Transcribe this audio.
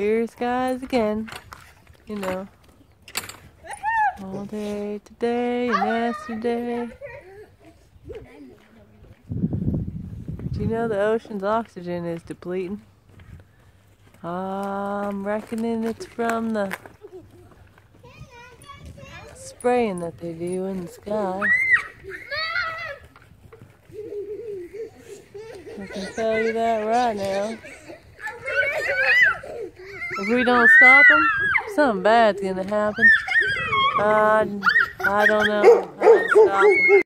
Clear skies again. You know. All day today and yesterday. Do you know the ocean's oxygen is depleting? I'm reckoning it's from the spraying that they do in the sky. I can tell you that right now. If we don't stop them, something bad's gonna happen. Uh, I don't know.